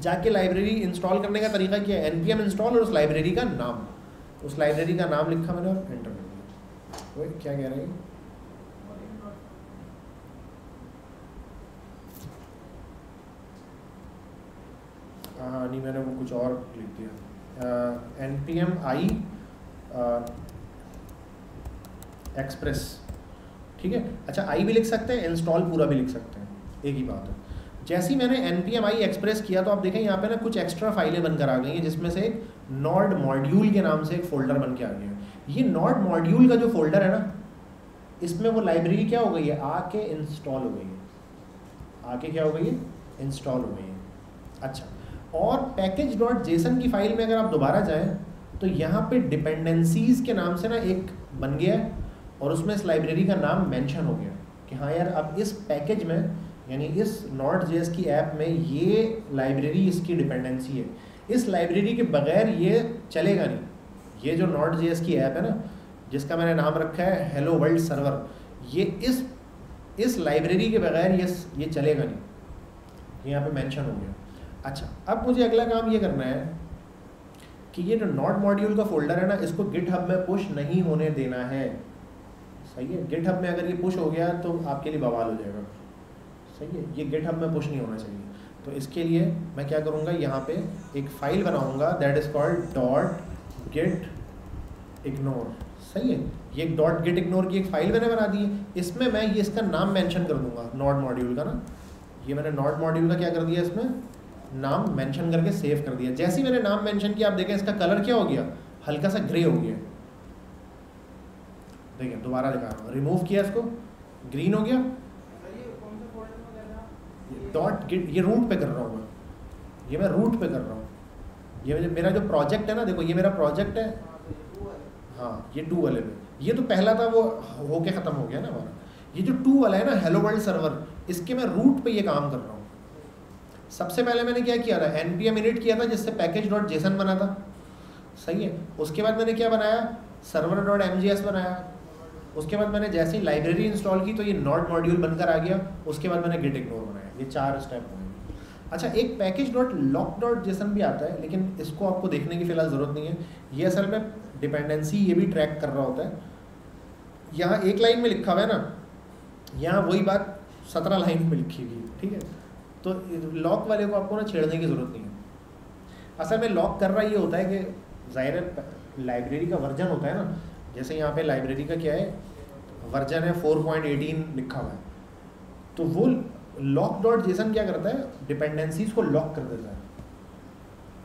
जाके लाइब्रेरी इंस्टॉल करने का तरीका क्या है? एन पी एम इंस्टॉल और उस लाइब्रेरी का नाम। उस लाइब्रेरी का नाम लिखा मैंने और एंटर दिया क्या कह रहे हाँ नहीं, मैंने वो कुछ और लिख दिया। N P M I express ठीक है? अच्छा आई भी लिख सकते हैं इंस्टॉल पूरा भी लिख सकते हैं। एक ही बात है। जैसे ही मैंने N P M I express किया तो आप देखें, यहाँ पे ना कुछ एक्स्ट्रा फाइलें बनकर आ गई हैं, जिसमें से नॉड मॉड्यूल के नाम से एक फ़ोल्डर बन के आ गया ये नॉड मॉड्यूल का जो फोल्डर है ना, इसमें वो लाइब्रेरी क्या हो गई है? आके इंस्टॉल हो गई है। आके क्या हो गई है? इंस्टॉल हो गई है। अच्छा और पैकेज डॉट जेसन की फ़ाइल में अगर आप दोबारा जाएँ तो यहाँ पे डिपेंडेंसीज के नाम से ना एक बन गया है, और उसमें इस लाइब्रेरी का नाम मेंशन हो गया कि हाँ यार, अब इस पैकेज में, यानी इस नॉट जेस की ऐप में ये लाइब्रेरी इसकी डिपेंडेंसी है। इस लाइब्रेरी के बगैर ये चलेगा नहीं। ये जो नॉट जेस की ऐप है ना, जिसका मैंने नाम रखा है हेलो वर्ल्ड सर्वर ये इस इस लाइब्रेरी के बगैर ये ये चलेगा नहीं। यहाँ पे मेंशन हो गया। अच्छा अब मुझे अगला काम ये करना है कि ये जो नॉट मॉड्यूल का फोल्डर है ना, इसको गिट हब में पुश नहीं होने देना है। सही है? गिट हब में अगर ये पुश हो गया तो आपके लिए बवाल हो जाएगा। सही है? ये गिट हब में पुश नहीं होना चाहिए। तो इसके लिए मैं क्या करूँगा, यहाँ पे एक फ़ाइल बनाऊँगा that is called dot git ignore सही है? ये डॉट गिट इग्नोर की एक फ़ाइल मैंने बना दी है। इसमें मैं ये इसका नाम मेंशन कर दूँगा नॉट मॉड्यूल का ना। ये मैंने नॉट मॉड्यूल का क्या कर दिया इसमें? नाम मेंशन करके सेव कर दिया। जैसे ही मैंने नाम मेंशन किया, आप देखें इसका कलर क्या हो गया? हल्का सा ग्रे हो गया। देखिए दोबारा दिखा रहा हूँ। रिमूव किया इसको। ग्रीन हो गया। डॉट गिट ये रूट पे कर रहा हूँ मैं। ये मैं रूट पे कर रहा हूँ। ये मेरा जो प्रोजेक्ट है ना, देखो ये मेरा प्रोजेक्ट है। हाँ ये टू वाले में। ये तो पहला था, वो होके ख़त्म हो गया ना हमारा। ये जो टू वाला है ना हेलो वर्ल्ड सर्वर इसके मैं रूट पे ये काम कर रहा हूँ। सबसे पहले मैंने क्या किया था? एन पी एम इनिट किया था, जिससे पैकेज डॉट जेसन बना था। सही है? उसके बाद मैंने क्या बनाया? Server dot M G S बनाया। उसके बाद मैंने जैसे ही लाइब्रेरी इंस्टॉल की तो ये नॉट मॉड्यूल बनकर आ गया। उसके बाद मैंने गिट इग्नोर बनाया। ये चार स्टेप हो गए। अच्छा एक package dot lock dot JSON भी आता है, लेकिन इसको आपको देखने की फ़िलहाल ज़रूरत नहीं है। ये असल में डिपेंडेंसी ये भी ट्रैक कर रहा होता है। यहाँ एक लाइन में लिखा हुआ है ना, यहाँ वही बात सत्रह लाइन में लिखी हुई है, ठीक है? तो लॉक वाले को आपको ना छेड़ने की ज़रूरत नहीं है। असल में लॉक कर रहा ये होता है कि ज़ाहिर लाइब्रेरी का वर्जन होता है ना। जैसे यहाँ पे लाइब्रेरी का क्या है वर्जन है 4.18 लिखा हुआ है। तो वो लॉक डॉट जेसन क्या करता है? डिपेंडेंसीज को लॉक कर देता है।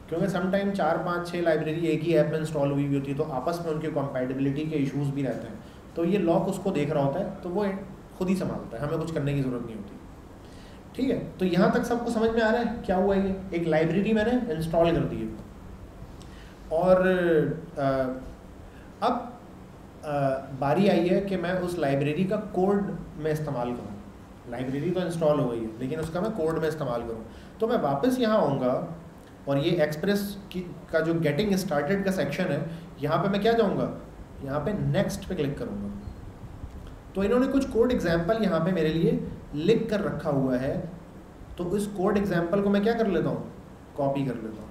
क्योंकि समटाइम चार पाँच छः लाइब्रेरी एक ही ऐप में इंस्टॉल हुई हुई होती है तो आपस में उनके कंपैटिबिलिटी के इश्यूज़ भी रहते हैं। तो ये लॉक उसको देख रहा होता है तो वो खुद ही संभालता है हमें कुछ करने की ज़रूरत नहीं होती। ठीक है तो यहाँ तक सबको समझ में आ रहा है क्या हुआ ये? एक लाइब्रेरी मैंने इंस्टॉल कर दी है। और आ, अब बारी आई है कि मैं उस लाइब्रेरी का कोड में इस्तेमाल करूँ। लाइब्रेरी तो इंस्टॉल हो गई है, लेकिन उसका मैं कोड में इस्तेमाल करूँ। तो मैं वापस यहाँ आऊँगा और ये एक्सप्रेस की, का जो गेटिंग स्टार्टेड का सेक्शन है, यहाँ पे मैं क्या जाऊँगा? यहाँ पे नेक्स्ट पे क्लिक करूँगा। तो इन्होंने कुछ कोड एग्ज़ाम्पल यहाँ पे मेरे लिए लिख कर रखा हुआ है। तो इस कोड एग्ज़ाम्पल को मैं क्या कर लेता हूँ? कॉपी कर लेता हूँ।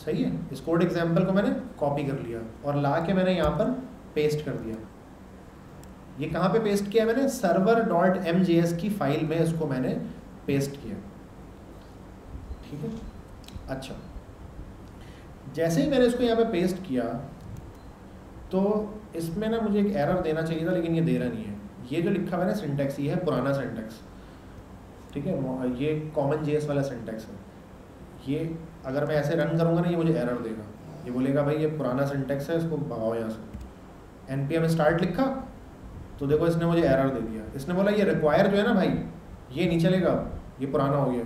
सही है? इस कोड एग्ज़ाम्पल को मैंने कॉपी कर लिया और ला के मैंने यहाँ पर पेस्ट कर दिया। ये कहाँ पे पेस्ट किया मैंने? Server dot M J S की फ़ाइल में इसको मैंने पेस्ट किया। ठीक है? अच्छा। जैसे ही मैंने इसको यहाँ पे पेस्ट किया तो इसमें ना मुझे एक एरर देना चाहिए था, लेकिन ये दे रहा नहीं है। ये जो लिखा हुआ है ना सिंटेक्स ये है पुराना सिंटेक्स ठीक है? ये कॉमन जेएस वाला सिंटेक्स है। ये अगर मैं ऐसे रन करूँगा ना, ये मुझे एरर देगा। ये बोलेगा, भाई, ये पुराना सिंटेक्स है, इसको भगाओ यहाँ से। एन पी एम स्टार्ट लिखा तो देखो इसने मुझे एरर दे दिया। इसने बोला, ये रिक्वायर जो है ना भाई, ये नहीं चलेगा ये पुराना हो गया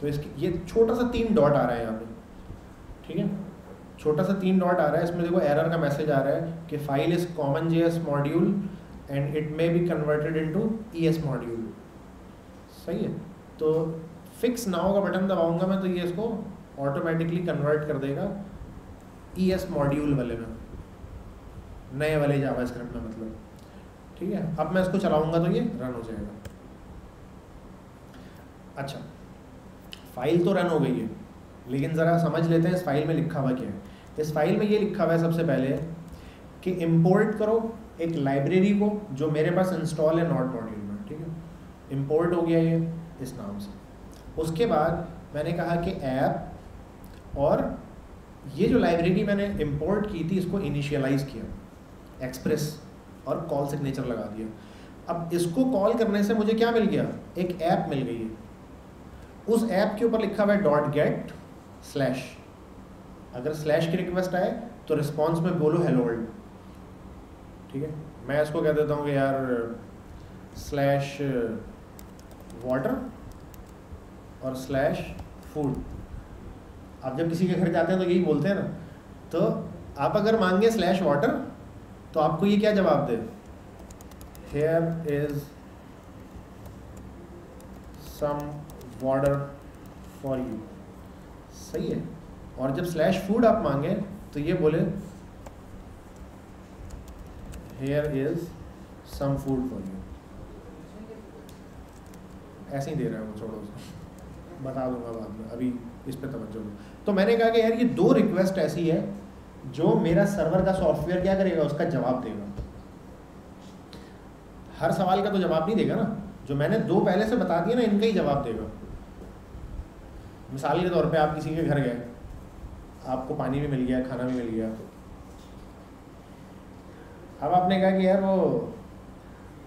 तो इसकी, ये छोटा सा तीन डॉट आ रहा है यहाँ पे। ठीक है? छोटा सा तीन डॉट आ रहा है, इसमें देखो एरर का मैसेज आ रहा है कि file is common J S module and it may be converted into ES module सही है? तो फिक्स नाउ का बटन दबाऊँगा मैं तो ये इसको ऑटोमेटिकली कन्वर्ट कर देगा ई एस मॉड्यूल वाले में। नए वाले जावा स्क्रिप्ट में मतलब। ठीक है? अब मैं इसको चलाऊँगा तो ये रन हो जाएगा। अच्छा। फ़ाइल तो रन हो गई है, लेकिन ज़रा समझ लेते हैं इस फ़ाइल में लिखा हुआ क्या है। इस फ़ाइल में ये लिखा हुआ है सबसे पहले कि इम्पोर्ट करो एक लाइब्रेरी को जो मेरे पास इंस्टॉल है नॉट मॉड्यूल में, ठीक है? इम्पोर्ट हो गया ये इस नाम से। उसके बाद मैंने कहा कि ऐप और ये जो लाइब्रेरी मैंने इंपोर्ट की थी, इसको इनिशियलाइज किया। एक्सप्रेस और कॉल सिग्नेचर लगा दिया। अब इसको कॉल करने से मुझे क्या मिल गया? एक ऐप मिल गई है। उस ऐप के ऊपर लिखा हुआ है डॉट गेट स्लैश अगर स्लैश की रिक्वेस्ट आए तो रिस्पॉन्स में बोलो हेलो वर्ल्ड ठीक है? मैं इसको कह देता हूँ कि यार स्लैश वाटर और स्लैश फ़ूड आप जब किसी के घर जाते हैं तो यही बोलते हैं ना। तो आप अगर मांगे स्लैश वाटर तो आपको ये क्या जवाब दे? Here is some water for you सही है। और जब स्लैश फ़ूड आप मांगे तो ये बोले here is some food for you ऐसे ही दे रहा है वो छोड़ो बता दूँगा बाद में, अभी इस पर तवज्जो तो मैंने कहा कि यार ये दो रिक्वेस्ट ऐसी है, जो मेरा सर्वर का सॉफ्टवेयर क्या करेगा, उसका जवाब देगा। हर सवाल का तो जवाब नहीं देगा ना। जो मैंने दो पहले से बता दिया ना, इनका ही जवाब देगा। मिसाल के तौर पे आप किसी के घर गए, आपको पानी भी मिल गया, खाना भी मिल गया। अब आपने कहा कि यार वो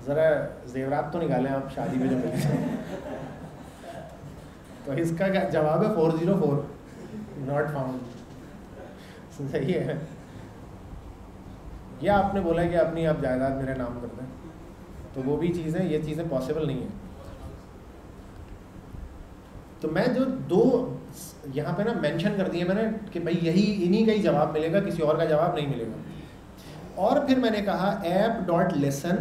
ज़रा जेवरात तो निकालें, आप शादी में जो मिले। तो इसका जवाब है four zero four not found सही है। या आपने बोला कि अपनी आप जायदाद मेरे नाम कर दें। तो वो भी चीज़ें, ये चीज़ें पॉसिबल नहीं है। तो मैं जो दो यहाँ पे ना मेंशन कर दिए मैंने कि भाई यही, इन्हीं का ही जवाब मिलेगा, किसी और का जवाब नहीं मिलेगा। और फिर मैंने कहा ऐप डॉट लेसन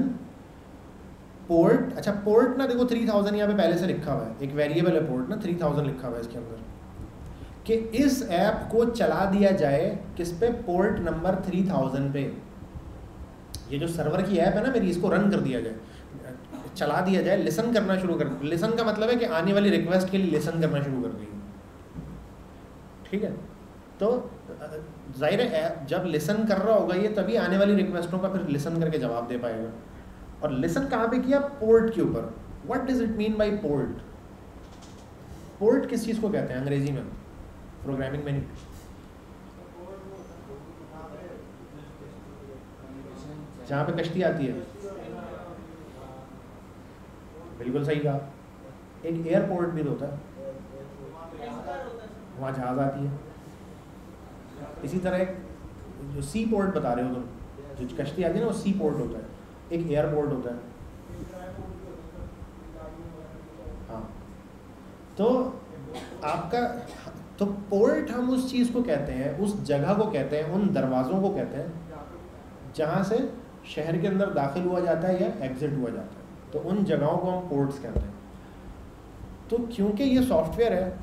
पोर्ट अच्छा पोर्ट ना देखो थ्री थाउज़ेंड यहाँ पे पहले से लिखा हुआ है। एक वेरिएबल है पोर्ट ना थ्री थाउज़ेंड लिखा हुआ है इसके अंदर। कि इस ऐप को चला दिया जाए किस पे? पोर्ट नंबर थ्री थाउज़ेंड पे। ये जो सर्वर की ऐप है ना मेरी, इसको रन कर दिया जाए। चला दिया जाए लिसन करना शुरू कर लिसन का मतलब है कि आने वाली रिक्वेस्ट के लिए लिसन करना शुरू कर दी। ठीक है? तो ज़ाहिर है, जब लिसन कर रहा होगा ये, तभी आने वाली रिक्वेस्टों का फिर लिसन करके जवाब दे पाएगा। और लिसन कहाँ पे किया? पोर्ट के ऊपर। What does it mean by port port किस चीज़ को कहते हैं अंग्रेज़ी में? प्रोग्रामिंग में जहाँ पे कश्ती आती है। बिल्कुल सही कहा। एक एयरपोर्ट भी तो होता है। वहाँ जहाज़ आती है। इसी तरह एक जो सी पोर्ट बता रहे हो तुम, जो कश्ती आती है ना, वो सी पोर्ट होता है। एक एयरपोर्ट होता है। हाँ। तो आपका तो पोर्ट हम उस चीज़ को कहते हैं, उस जगह को कहते हैं, उन दरवाज़ों को कहते हैं, जहाँ से शहर के अंदर दाखिल हुआ जाता है या एग्ज़िट हुआ जाता है। तो उन जगहों को हम पोर्ट्स कहते हैं। तो क्योंकि ये सॉफ्टवेयर है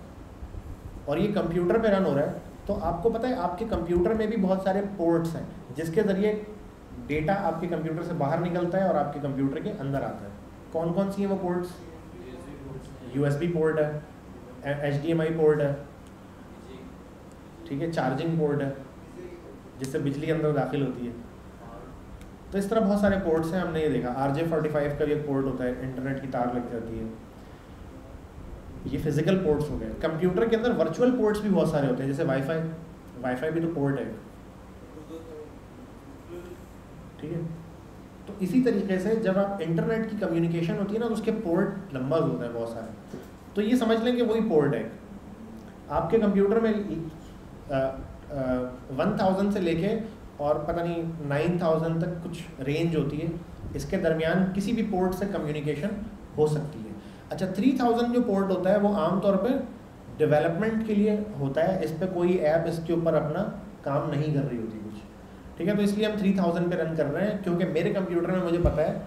और ये कंप्यूटर पे रन हो रहा है तो आपको पता है आपके कंप्यूटर में भी बहुत सारे पोर्ट्स हैं, जिसके ज़रिए डेटा आपके कंप्यूटर से बाहर निकलता है और आपके कंप्यूटर के अंदर आता है। कौन कौन सी हैं वो पोर्ट्स यूएसबी पोर्ट है एचडीएमआई पोर्ट है, ठीक है चार्जिंग पोर्ट है, जिससे बिजली अंदर दाखिल होती है। तो इस तरह बहुत सारे पोर्ट्स हैं, हमने ये देखा। आर जे फोर्टी फाइव का भी एक पोर्ट होता है इंटरनेट की तार लग जाती है। ये फ़िज़िकल पोर्ट्स हो गए। कंप्यूटर के अंदर वर्चुअल पोर्ट्स भी बहुत सारे होते हैं, जैसे वाईफाई वाईफाई भी तो पोर्ट है। ठीक है? तो इसी तरीके से जब आप इंटरनेट की कम्युनिकेशन होती है ना तो उसके पोर्ट नंबर्स होते हैं बहुत सारे। तो ये समझ लें कि वही पोर्ट है। आपके कंप्यूटर में वन थाउज़ेंड से लेके और पता नहीं नाइन थाउज़ेंड तक कुछ रेंज होती है। इसके दरमियान किसी भी पोर्ट से कम्युनिकेशन हो सकती है। अच्छा थ्री थाउज़ेंड जो पोर्ट होता है, वो आमतौर पर डेवलपमेंट के लिए होता है। इस पर कोई ऐप इसके ऊपर अपना काम नहीं कर रही होती। ठीक है तो इसलिए हम थ्री थाउज़ेंड पे रन कर रहे हैं क्योंकि मेरे कंप्यूटर में मुझे पता है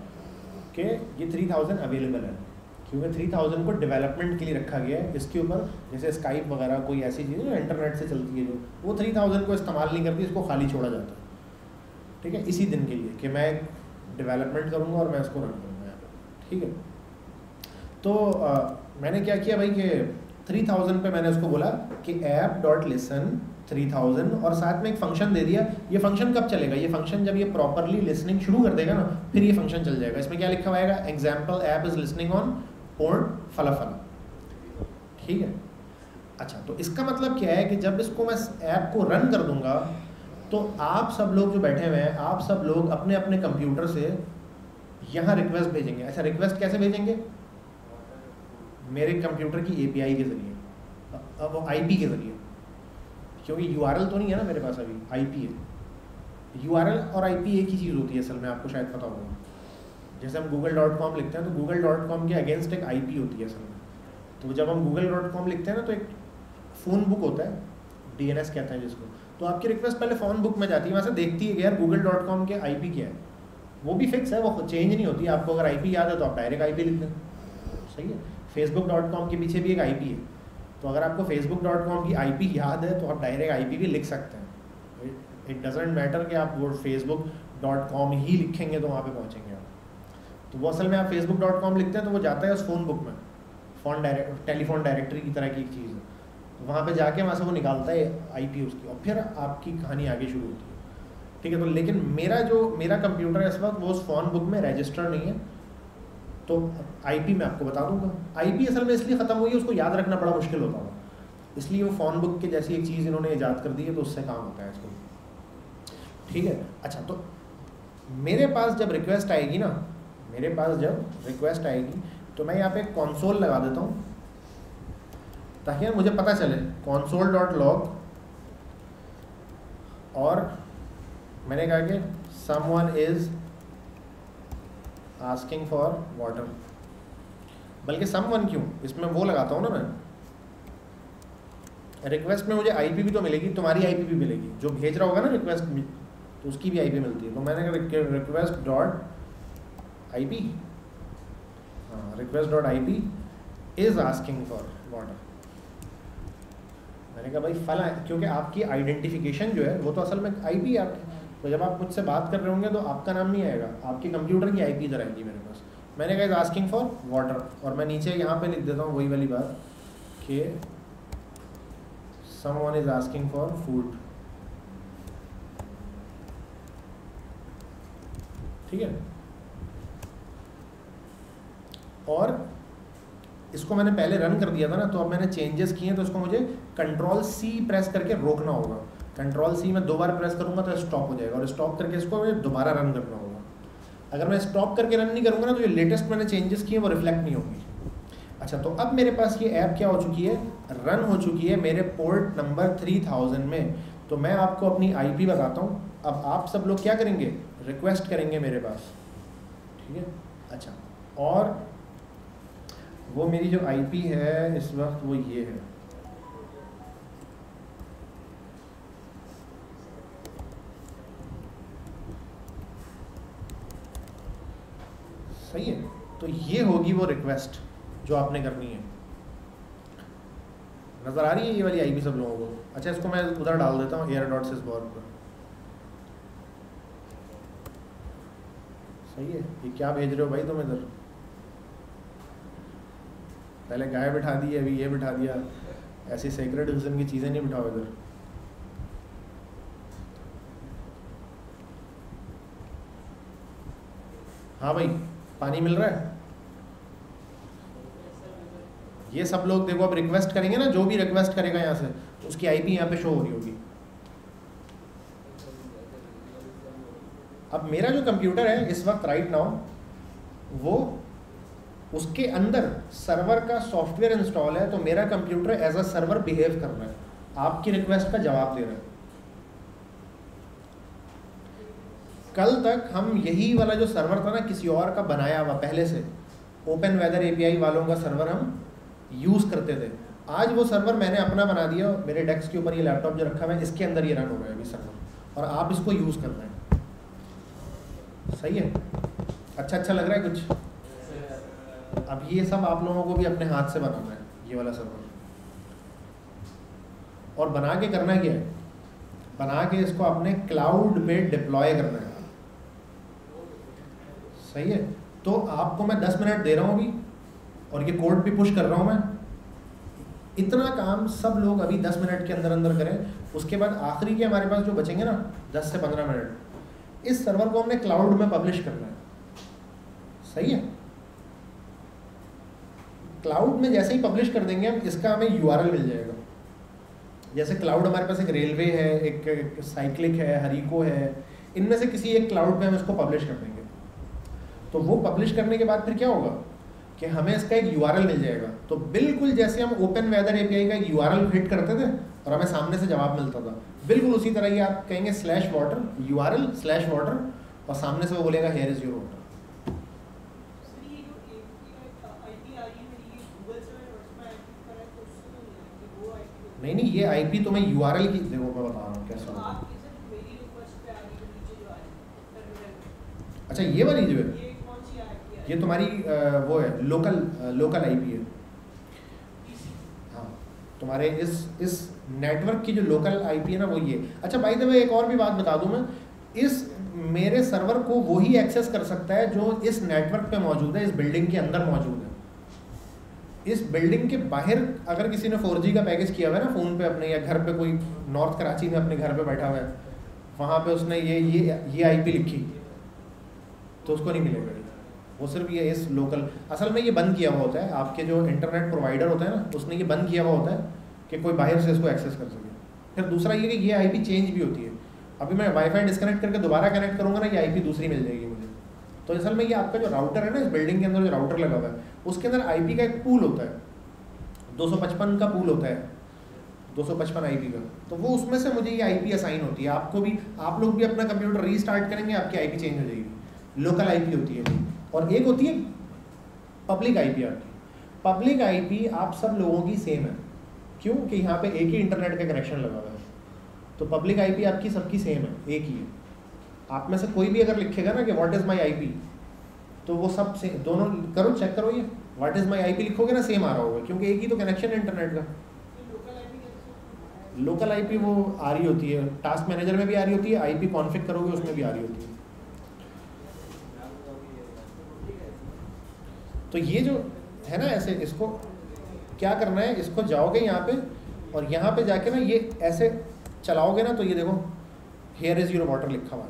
कि ये थ्री थाउज़ेंड अवेलेबल है। क्योंकि थ्री थाउज़ेंड को डेवलपमेंट के लिए रखा गया है इसके ऊपर जैसे स्काइप वगैरह कोई ऐसी चीज़ जो इंटरनेट से चलती है जो वो थ्री थाउज़ेंड को इस्तेमाल नहीं करती इसको खाली छोड़ा जाता ठीक है इसी दिन के लिए कि मैं डेवलपमेंट करूँगा और मैं इसको रन करूँगा यहाँ पर ठीक है? तो आ, मैंने क्या किया भाई कि थ्री थाउज़ेंड पे मैंने उसको बोला कि app dot listen three thousand और साथ में एक फ़ंक्शन दे दिया, ये फ़ंक्शन कब चलेगा? ये फ़ंक्शन जब ये प्रॉपरली लिसनिंग शुरू कर देगा ना, फिर ये फ़ंक्शन चल जाएगा। इसमें क्या लिखा हुआ example app is listening on port फला फला ठीक है? अच्छा तो इसका मतलब क्या है कि जब इसको मैं ऐप को रन कर दूँगा तो आप सब लोग जो बैठे हुए हैं, आप सब लोग अपने अपने कंप्यूटर से यहाँ रिक्वेस्ट भेजेंगे। अच्छा रिक्वेस्ट कैसे भेजेंगे? मेरे कंप्यूटर की एपीआई के ज़रिए अब आईपी के ज़रिए। क्योंकि यूआरएल तो नहीं है ना मेरे पास अभी आईपी है। यू और आईपी एक ही चीज़ होती है असल में, आपको शायद पता होगा। जैसे हम गूगल डॉट कॉम लिखते हैं तो गूगल डॉट कॉम के अगेंस्ट एक आई पी होती है असल में। तो जब हम गूगल डॉट कॉम लिखते हैं ना तो एक फ़ोन बुक होता है डी एन एस कहते हैं जिसको। तो आपकी रिक्वेस्ट पहले फ़ोन बुक में जाती है, वहाँ से देखती है कि यार गूगल डॉट कॉम के आई पी क्या है। वो भी फिक्स है, वो चेंज नहीं होती। आपको अगर आई पी याद है तो आप डायरेक्ट आई पी लिख दें। सही है। फेसबुक डॉट कॉम के पीछे भी एक आई पी है। तो अगर आपको फेसबुक डॉट कॉम की आई पी याद है तो आप डायरेक्ट आई पी भी लिख सकते हैं। इट डजेंट मैटर कि आप वो फेसबुक डॉट कॉम ही लिखेंगे तो वहाँ पे पहुँचेंगे आप। तो वो असल में आप फेसबुक डॉट कॉम लिखते हैं तो वो जाता है उस फ़ोन बुक में। फ़ोन डायरेक्ट टेलीफोन डायरेक्टरी की तरह की एक चीज़ है। तो वहाँ पर जाके वहाँ से वो निकालता है आईपी उसकी, और फिर आपकी कहानी आगे शुरू होती है। ठीक है तो लेकिन मेरा जो, मेरा कंप्यूटर है इस वक्त, वो उस फ़ोन बुक में रजिस्टर्ड नहीं है। तो आईपी मैं आपको बता दूँगा। आईपी असल में इसलिए ख़त्म हुई है, उसको याद रखना बड़ा मुश्किल होता है इसलिए वो फ़ोन बुक के जैसी एक चीज़ इन्होंने ईजाद कर दी है तो उससे काम होता है इसको। ठीक है? अच्छा तो मेरे पास जब रिक्वेस्ट आएगी ना, मेरे पास जब रिक्वेस्ट आएगी तो मैं यहाँ पे कॉन्सोल लगा देता हूँ, ताकि मुझे पता चले कॉन्सोल डॉट लॉग और मैंने कहा कि someone is asking for water बल्कि सम वन क्यों? इसमें वो लगाता हूँ ना मैं। रिक्वेस्ट में मुझे आईपी भी तो मिलेगी, तुम्हारी आईपी भी मिलेगी। जो भेज रहा होगा ना रिक्वेस्ट तो उसकी भी आईपी मिलती है। तो मैंने रिक्वेस्ट डॉट आईपी हाँ request dot IP is asking for water मैंने कहा, भाई, फला क्योंकि आपकी आइडेंटिफिकेशन जो है, वो तो असल में आईपी है आपकी। तो जब आप मुझसे बात कर रहे होंगे तो आपका नाम नहीं आएगा, आपकी कंप्यूटर की आईपी इधर आएगी मेरे पास। मैंने कहा आस्किंग फॉर वाटर और मैं नीचे यहाँ पे लिख देता हूँ वही वाली बात कि someone is asking for food ठीक है? और इसको मैंने पहले रन कर दिया था ना तो अब मैंने चेंजेस किए हैं तो इसको मुझे कंट्रोल सी प्रेस करके रोकना होगा। कंट्रोल सी में दो बार प्रेस करूँगा तो स्टॉप हो जाएगा और स्टॉप करके इसको मुझे दोबारा रन करना होगा। अगर मैं स्टॉप करके रन नहीं करूँगा ना तो ये लेटेस्ट मैंने चेंजेस किए वो रिफ्लेक्ट नहीं होंगी। अच्छा तो अब मेरे पास ये ऐप क्या हो चुकी है? रन हो चुकी है मेरे पोर्ट नंबर थ्री थाउज़ेंड में। तो मैं आपको अपनी आईपी बताता हूँ। अब आप सब लोग क्या करेंगे? रिक्वेस्ट करेंगे मेरे पास। ठीक है? अच्छा और वो मेरी जो आईपी है, इस वक्त वो ये है। सही है। तो ये होगी वो रिक्वेस्ट जो आपने करनी है। नज़र आ रही है ये वाली आईपी सब लोगों को? अच्छा इसको मैं उधर डाल देता हूँ एयर डॉट सिस बॉर्ड पर। सही है। ये क्या भेज रहे हो भाई तुम इधर? पहले गाय बिठा दी, अभी ये बिठा दिया। ऐसी सेक्रेट किस्म की चीज़ें नहीं बिठाओ इधर। हाँ भाई। पानी मिल रहा है? ये सब लोग देखो, अब रिक्वेस्ट करेंगे ना, जो भी रिक्वेस्ट करेगा यहाँ से, उसकी आईपी यहाँ पे शो हो रही होगी। अब मेरा जो कंप्यूटर है, इस वक्त राइट नाउ वो उसके अंदर सर्वर का सॉफ्टवेयर इंस्टॉल है तो मेरा computer as a server behave कर रहा है। आपकी रिक्वेस्ट का जवाब दे रहा है। कल तक हम यही वाला जो सर्वर था ना, किसी और का बनाया हुआ, पहले से ओपन वेदर एपीआई वालों का सर्वर हम यूज़ करते थे। आज वो सर्वर मैंने अपना बना दिया, मेरे डेस्क के ऊपर ये लैपटॉप जो रखा हुआ है, इसके अंदर ये रन हो रहा है अभी सर्वर और आप इसको यूज़ कर रहे हैं। सही है? अच्छा अच्छा लग रहा है कुछ? अब ये सब आप लोगों को भी अपने हाथ से बनाना है, ये वाला सर्वर और बना के करना क्या है? बना के इसको अपने क्लाउड पे डिप्लॉय करना है। सही है। तो आपको मैं दस मिनट दे रहा हूँ अभी, और ये कोड भी पुश कर रहा हूँ मैं। इतना काम सब लोग अभी दस मिनट के अंदर अंदर करें। उसके बाद आखिरी के हमारे पास जो बचेंगे ना, दस से पंद्रह मिनट। इस सर्वर को हमने क्लाउड में पब्लिश करना है। सही है? क्लाउड में जैसे ही पब्लिश कर देंगे हम, इसका हमें यू मिल जाएगा। जैसे क्लाउड हमारे पास एक रेलवे है, एक साइक्लिक है, हरिको है, इनमें से किसी एक क्लाउड पे हम इसको पब्लिश कर देंगे। तो वो पब्लिश करने के बाद फिर क्या होगा? कि हमें इसका एक यूआरएल मिल जाएगा। तो बिल्कुल जैसे हम ओपन वेदर एपीआई का एक यू फिट करते थे और हमें सामने से जवाब मिलता था बिल्कुल उसी तरह ही आप कहेंगे slash water URL slash water और सामने से वो बोलेगा हेयर इज़ योर वाटर नहीं नहीं ये आईपी तो मैं यूआरएल की देखो मैं बता रहा हूँ कैसे होगा अच्छा ये वाली जो है ये तुम्हारी वो है लोकल लोकल आईपी है। हाँ तुम्हारे इस इस नेटवर्क की जो लोकल आईपी है ना, वो ये। अच्छा भाई मैं एक और भी बात बता दूँ मैं। इस मेरे सर्वर को वही एक्सेस कर सकता है जो इस नेटवर्क पे मौजूद है, इस बिल्डिंग के अंदर मौजूद है। इस बिल्डिंग के बाहर अगर किसी ने 4G का पैकेज किया हुआ है ना फ़ोन पे अपने या घर पे कोई नॉर्थ कराची में अपने घर पे बैठा हुआ है, वहाँ पे उसने ये ये ये आईपी लिखी तो उसको नहीं मिलेगा। वो सिर्फ़ ये इस लोकल असल में ये बंद किया हुआ होता है। आपके जो इंटरनेट प्रोवाइडर होता है ना, उसने ये बंद किया हुआ होता है कि कोई बाहर से इसको एक्सेस कर सके। फिर दूसरा ये कि ये आईपी चेंज भी होती है। अभी मैं वाईफाई डिस्कनेक्ट करके दोबारा कनेक्ट करूँगा ना, ये आईपी दूसरी मिल जाएगी मुझे। तो असल में ये आपका जो राउटर है ना, इस बिल्डिंग के अंदर जो राउटर लगा हुआ है, उसके अंदर आईपी का एक पूल होता है। दो सौ पचपन का पूल होता है। दो सौ पचपन आई का। तो वो उसमें से मुझे ये आईपी असाइन होती है। आपको भी, आप लोग भी अपना कंप्यूटर रीस्टार्ट करेंगे, आपकी आईपी चेंज हो जाएगी। लोकल आईपी होती है। और एक होती है पब्लिक आईपी आपकी पब्लिक आईपी आप सब लोगों की सेम है। क्यों? कि यहाँ पे एक ही इंटरनेट का कनेक्शन लगा हुआ है। तो पब्लिक आईपी आपकी सबकी सेम है, एक ही है। आप में से कोई भी अगर लिखेगा ना कि व्हाट इज़ माय आईपी तो वो सबसे, दोनों करो चेक करो ये। व्हाट इज़ माय आईपी लिखोगे ना सेम आ रहा होगा। क्योंकि एक ही तो कनेक्शन है इंटरनेट का। लोकल आईपी वो आ रही होती है। टास्क मैनेजर में भी आ रही होती है आईपी कॉन्फ़िग करोगे, उसमें भी आ रही होती है। तो ये जो है ना ऐसे इसको क्या करना है, इसको जाओगे यहाँ पे और यहाँ पे जाके ना ये ऐसे चलाओगे ना तो ये देखो हेयर इज़ यूर वाटर लिखा हुआ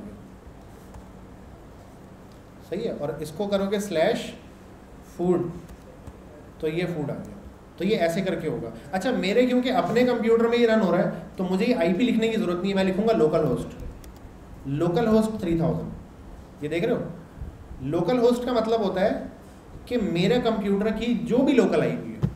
सही है? और इसको करोगे स्लैश फ़ूड तो ये फ़ूड आ गया। तो ये ऐसे करके होगा। अच्छा मेरे क्योंकि अपने कंप्यूटर में ये रन हो रहा है तो मुझे ये आईपी लिखने की ज़रूरत नहीं है, मैं लिखूँगा local host local host three thousand ये देख रहे हो? लोकल होस्ट का मतलब होता है कि मेरे कंप्यूटर की जो भी लोकल आईपी है।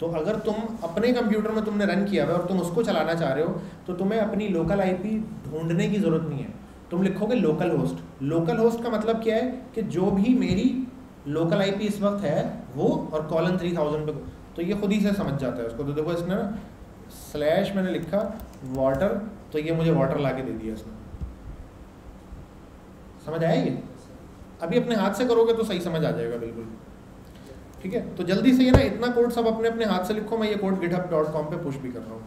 तो अगर तुम अपने कंप्यूटर में तुमने रन किया हुआ और तुम उसको चलाना चाह रहे हो तो तुम्हें अपनी लोकल आईपी ढूँढने की ज़रूरत नहीं है। तुम लिखोगे लोकल होस्ट लोकल होस्ट का मतलब क्या है कि जो भी मेरी लोकल आईपी इस वक्त है, वो और कॉलन थ्री थाउज़ेंड पे तो ये खुद ही से समझ जाता है उसको। तो देखो इसने ना स्लैश मैंने लिखा वाटर तो ये मुझे वाटर ला के दे दिया इसने। समझ आया ये? अभी अपने हाथ से करोगे तो सही समझ आ जाएगा, बिल्कुल। ठीक है? तो जल्दी से ये ना, इतना कोड सब अपने अपने हाथ से लिखो, मैं ये कोड गिटहब डॉट कॉम पर पुश भी कर रहा हूँ।